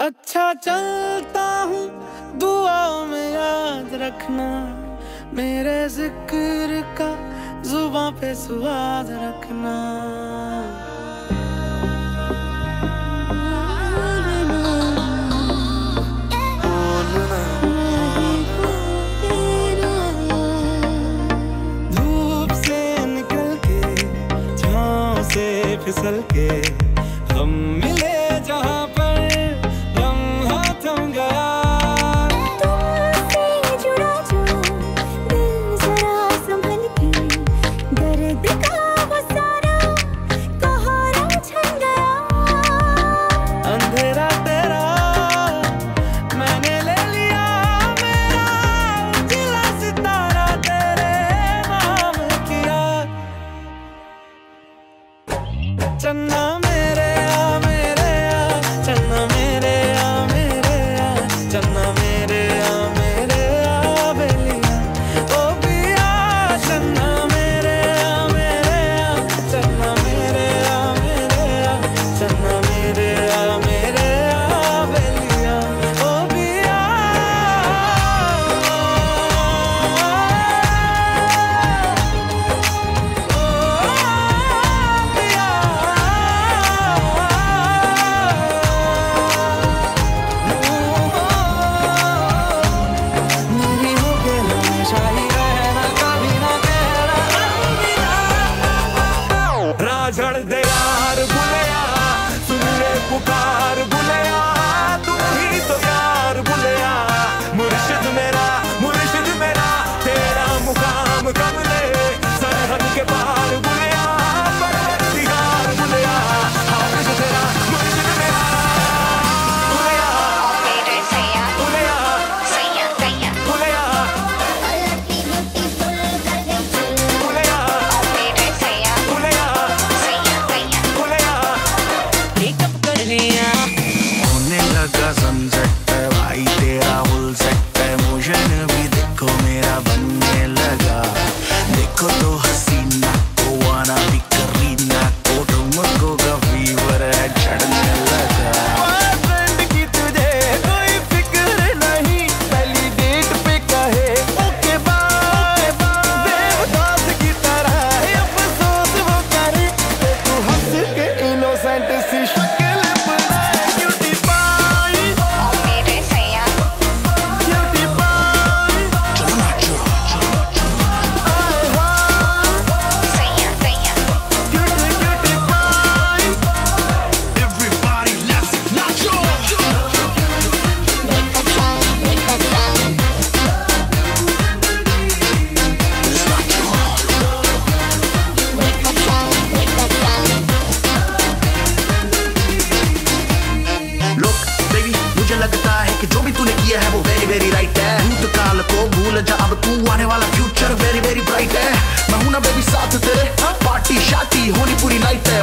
अच्छा चलता हूँ, दुआओं में याद रखना। मेरे ज़िक्र का जुबा पे स्वाद रखना। फिसल के, हम मिले जहाँ This is. कि जो भी तूने किया है वो वेरी वेरी राइट है। भूतकाल को भूल जा, अब तू आने वाला फ्यूचर वेरी वेरी ब्राइट है। मैं हूँ ना बेबी साथ तेरे। हाँ, पार्टी शादी होनी पूरी नाइट है।